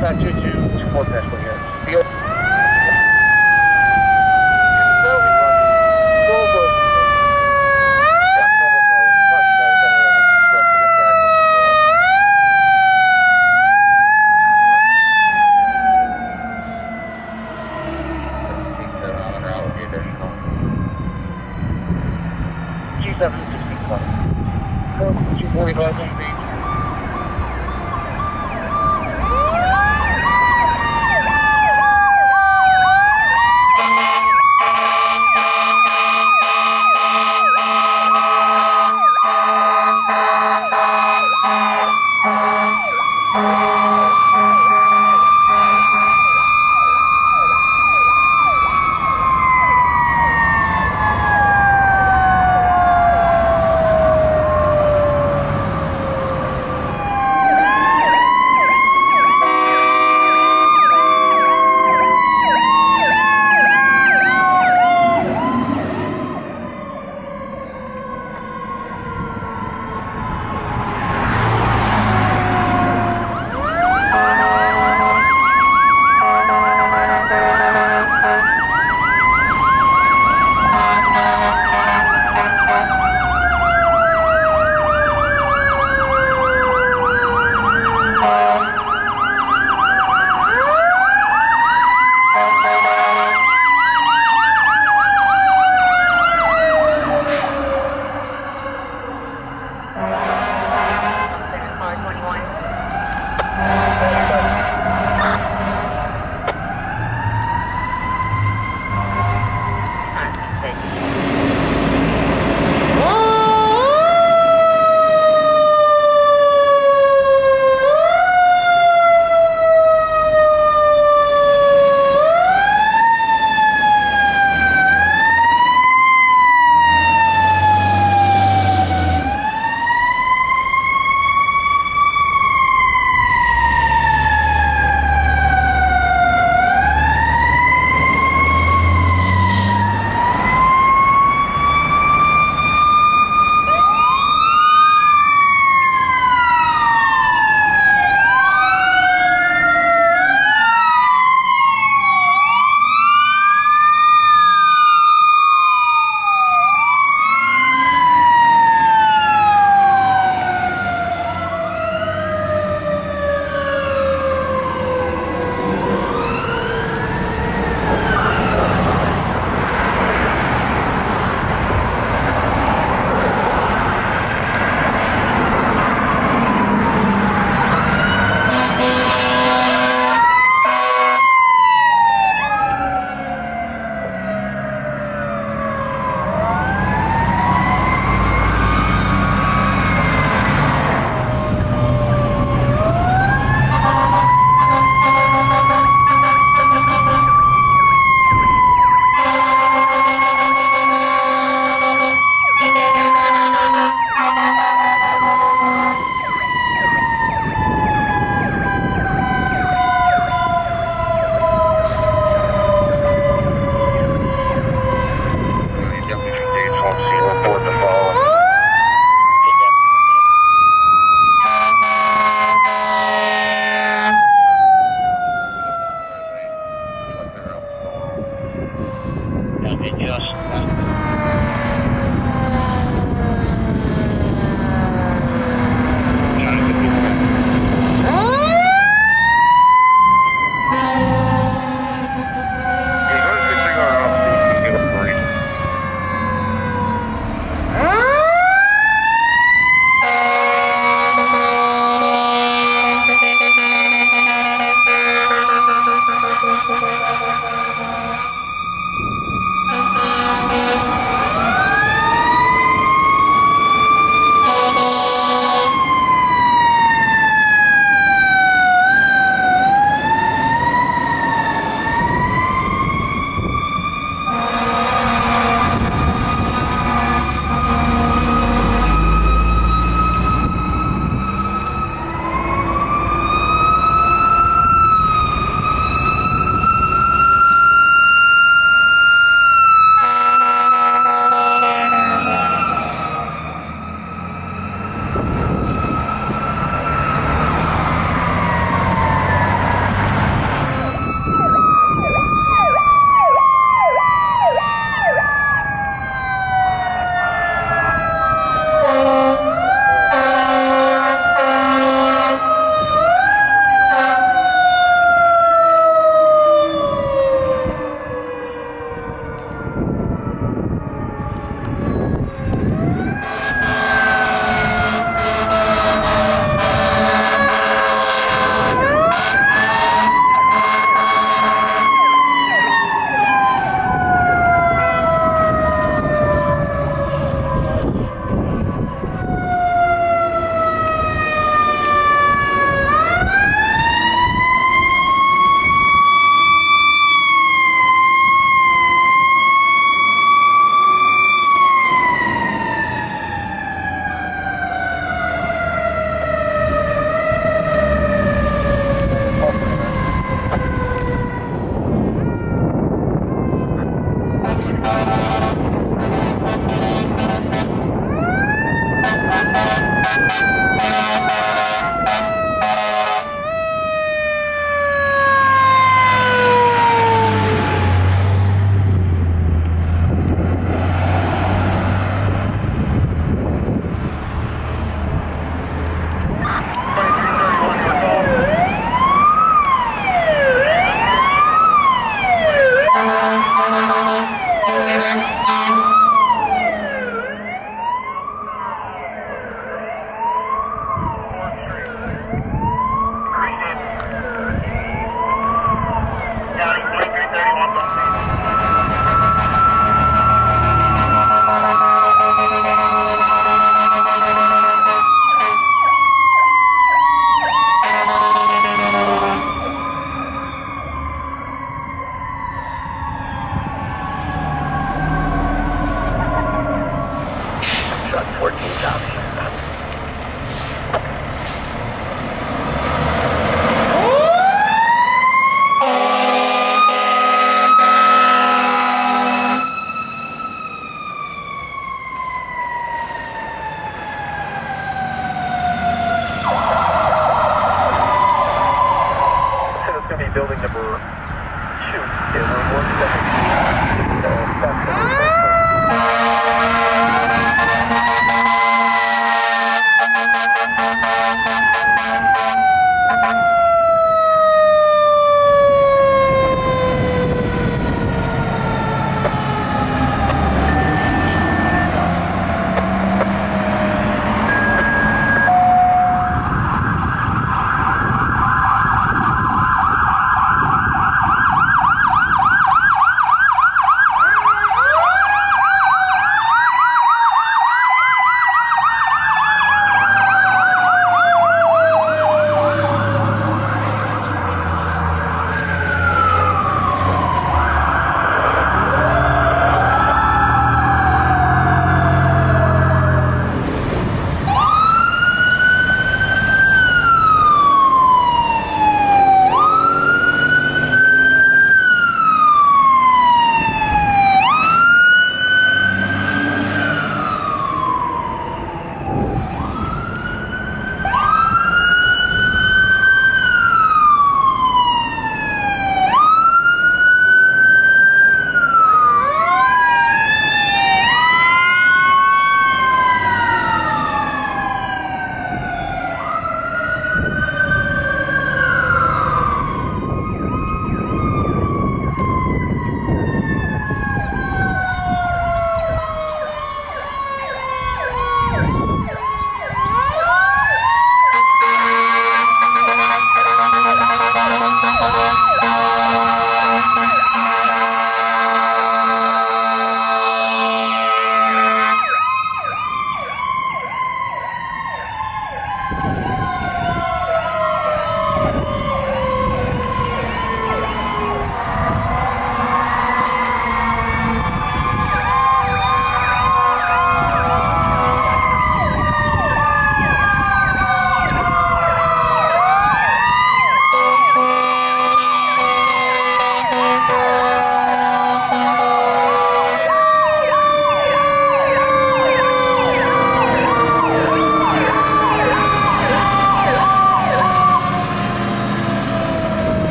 A 6922, two more pass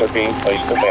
are being placed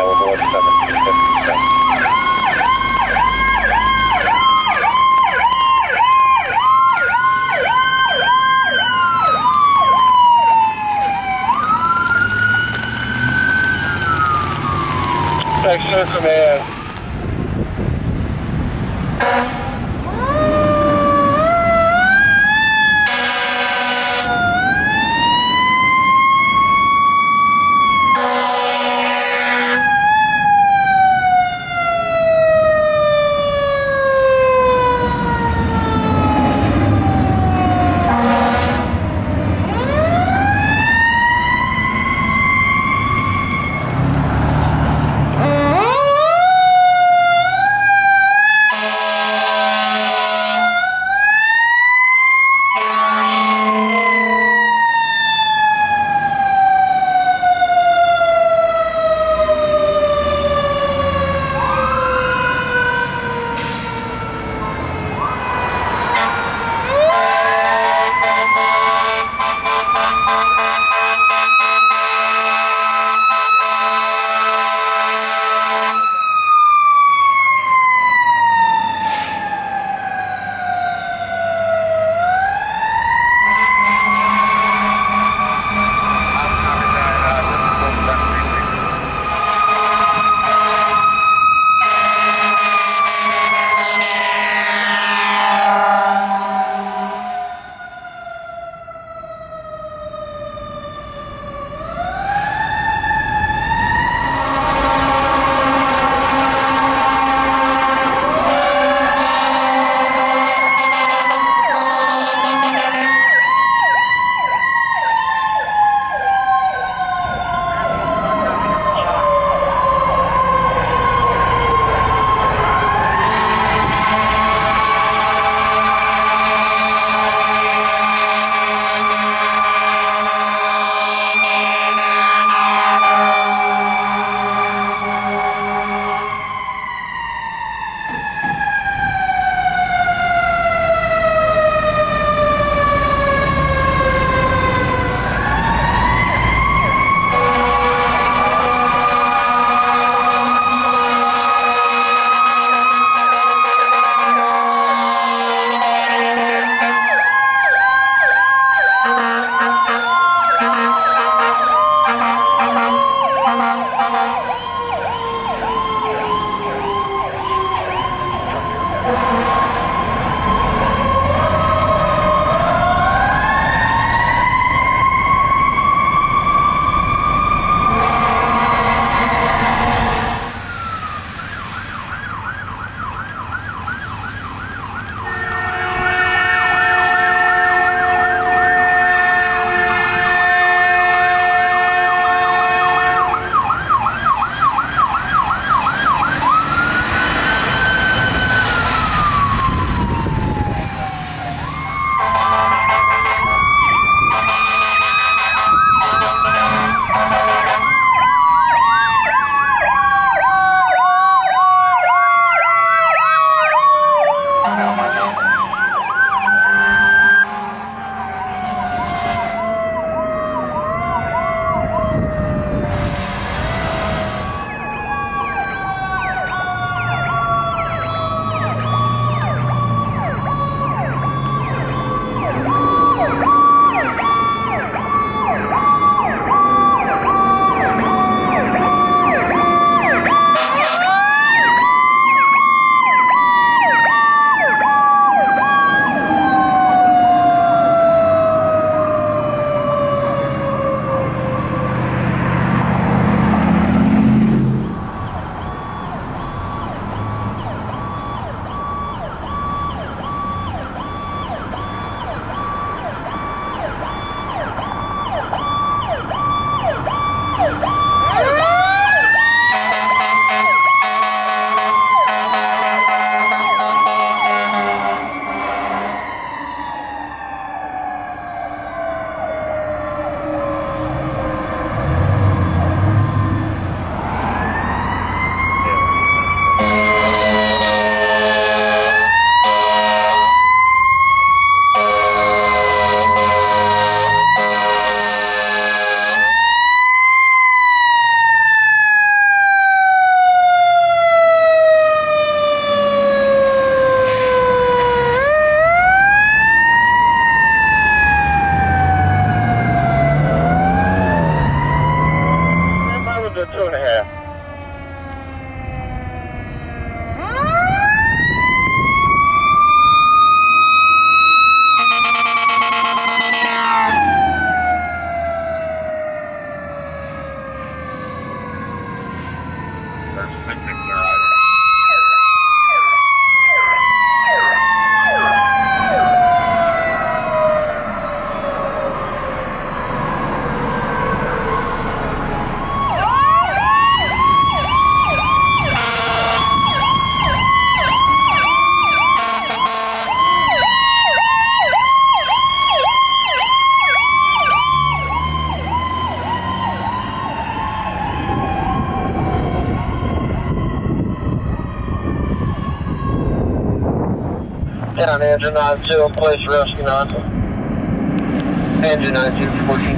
engine 92, place rescue on. Engine 92, 14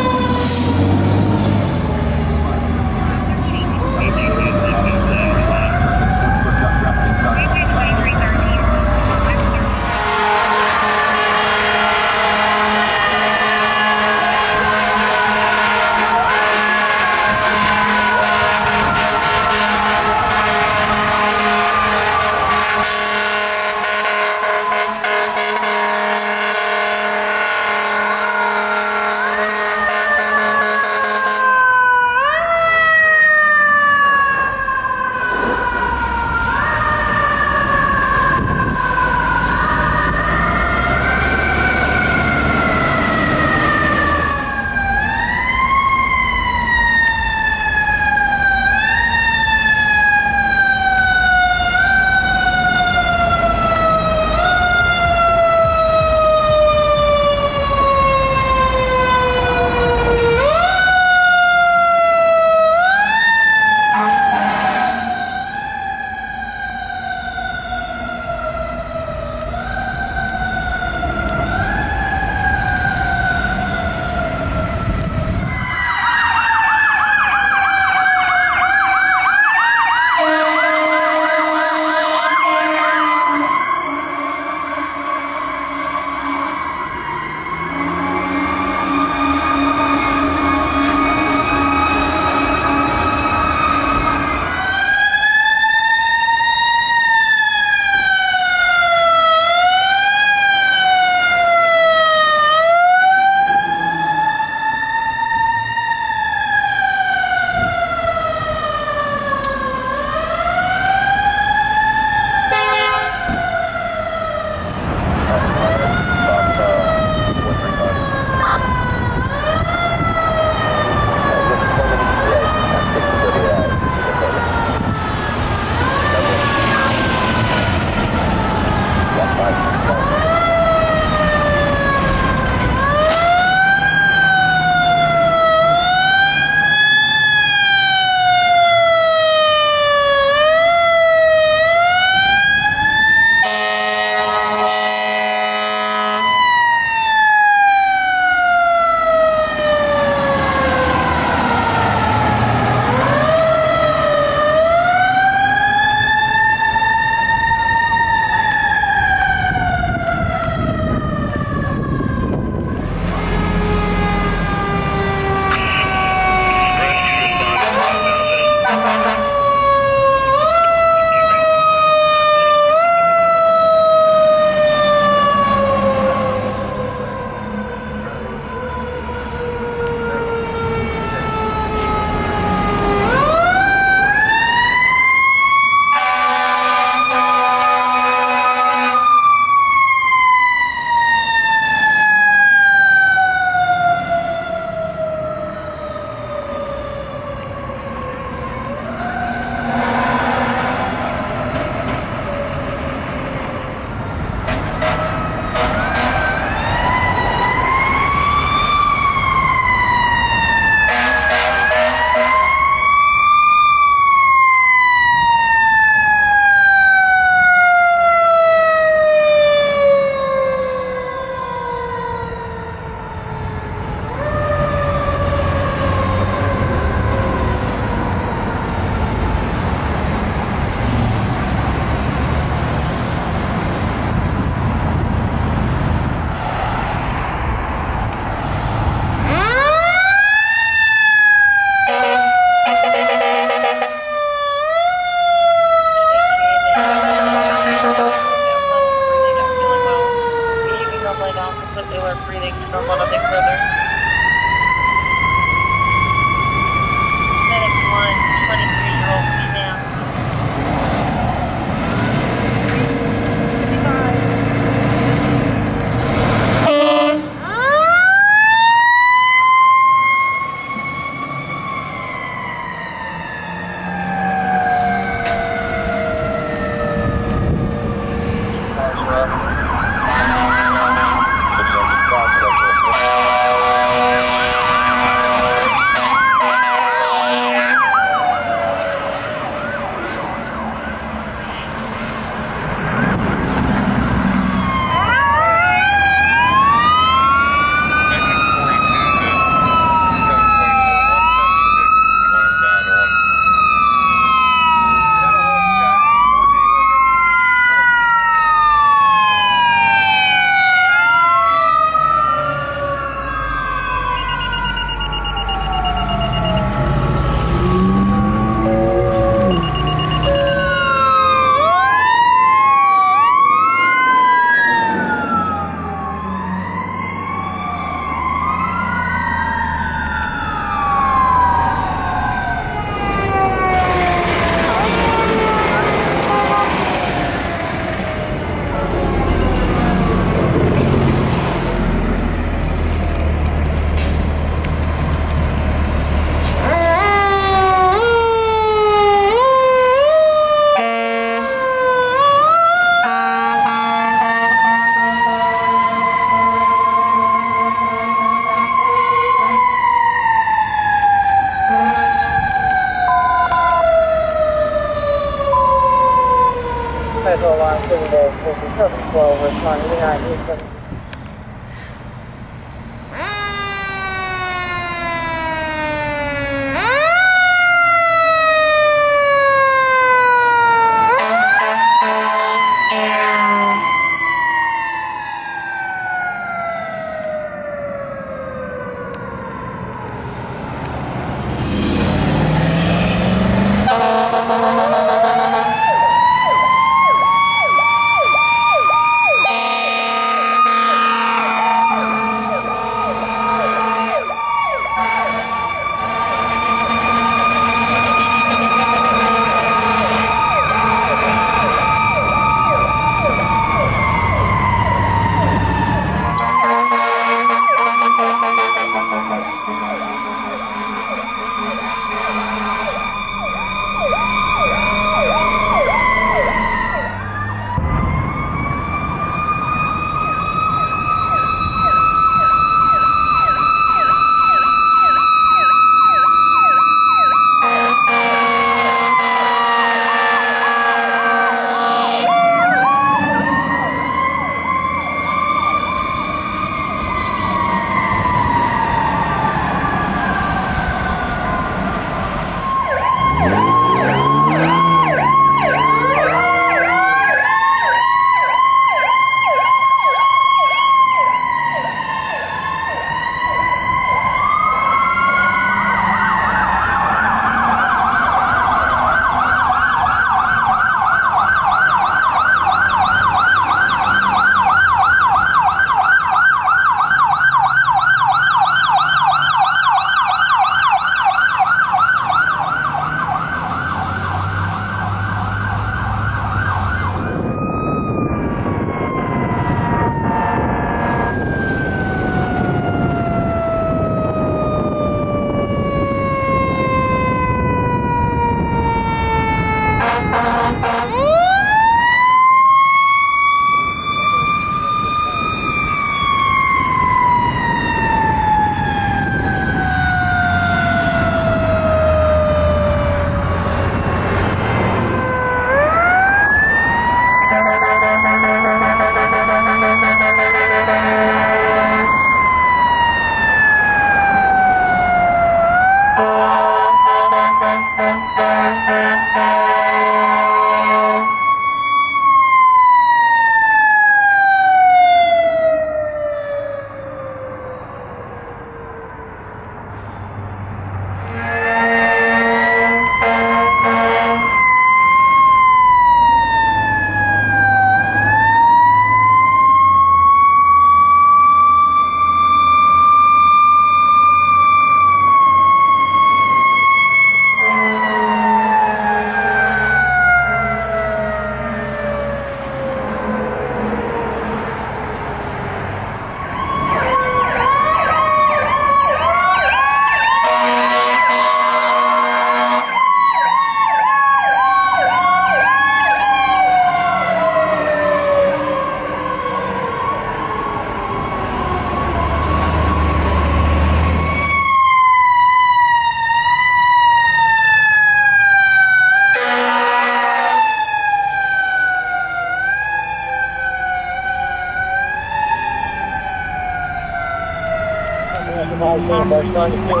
5